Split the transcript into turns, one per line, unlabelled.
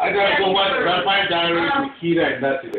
I gotta go watch Vampire Diaries with Kita and Betsy.